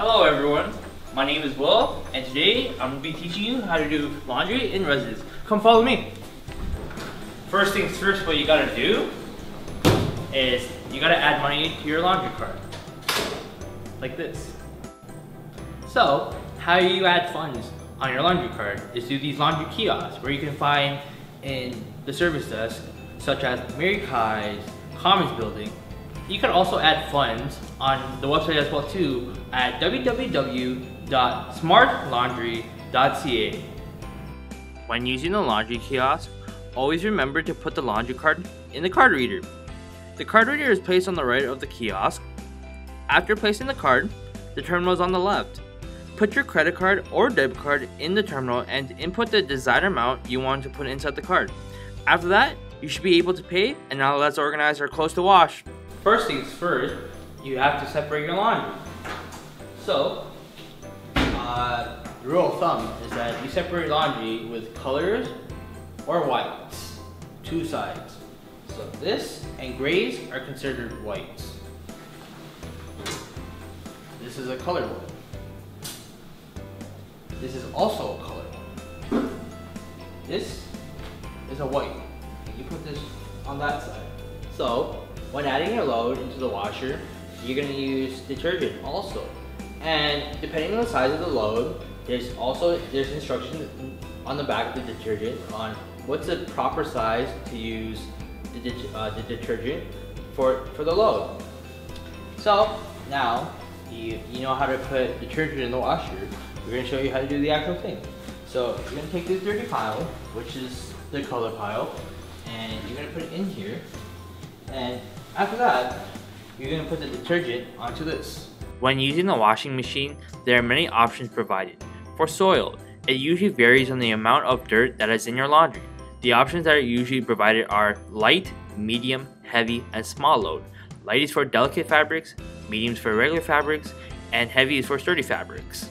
Hello everyone, my name is Will, and today I'm going to be teaching you how to do laundry in Residence. Come follow me. First things first, what you gotta do is you gotta add money to your laundry cart. Like this. So, how you add funds on your laundry cart is through these laundry kiosks where you can find in the service desk, such as Mary Keyes, Commons Building. You can also add funds on the website as well too at www.smartlaundry.ca. When using the laundry kiosk, always remember to put the laundry card in the card reader. The card reader is placed on the right of the kiosk. After placing the card, the terminal is on the left. Put your credit card or debit card in the terminal and input the desired amount you want to put inside the card. After that, you should be able to pay, and now let's organize our clothes to wash. First things first, you have to separate your laundry. So, uh, the rule of thumb is that you separate laundry with colors or whites, two sides. So this and grays are considered whites. This is a color one. This is also a color one. This is a white. You put this on that side. So, when adding your load into the washer, you're gonna use detergent also. And depending on the size of the load, there's also there's instructions on the back of the detergent on what's the proper size to use the, uh, the detergent for, for the load. So now you, you know how to put detergent in the washer. We're gonna show you how to do the actual thing. So you're gonna take this dirty pile, which is the color pile, and you're gonna put it in here. And after that, you're gonna put the detergent onto this. When using the washing machine, there are many options provided. For soil, it usually varies on the amount of dirt that is in your laundry. The options that are usually provided are light, medium, heavy, and small load. Light is for delicate fabrics, medium is for regular fabrics, and heavy is for sturdy fabrics.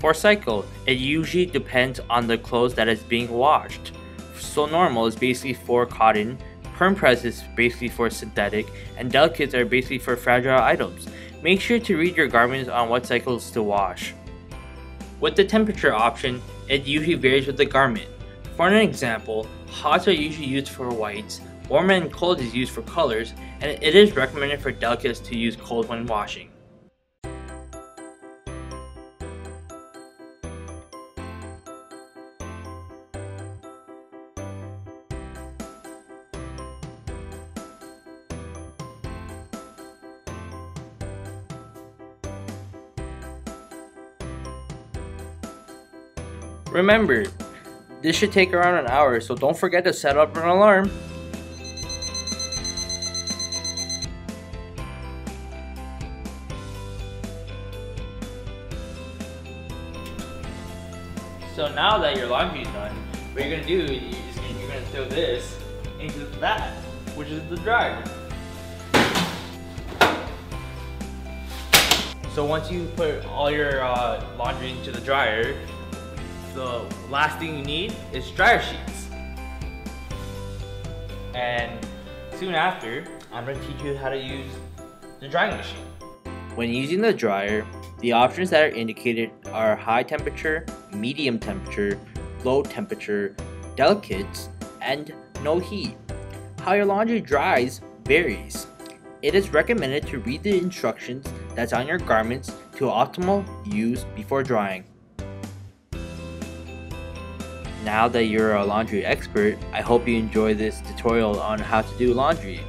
For cycle, it usually depends on the clothes that is being washed. So normal is basically for cotton, perm press is basically for synthetic, and delicates are basically for fragile items. Make sure to read your garments on what cycles to wash. With the temperature option, it usually varies with the garment. For an example, hots are usually used for whites, warm and cold is used for colors, and it is recommended for delicates to use cold when washing. Remember, this should take around an hour, so don't forget to set up an alarm. So now that your laundry is done, what you're gonna do is you're gonna throw this into that, which is the dryer. So once you put all your uh, laundry into the dryer, the last thing you need is dryer sheets. And soon after, I'm gonna teach you how to use the drying machine. When using the dryer, the options that are indicated are high temperature, medium temperature, low temperature, delicates, and no heat. How your laundry dries varies. It is recommended to read the instructions that's on your garments to optimal use before drying. Now that you're a laundry expert, I hope you enjoy this tutorial on how to do laundry.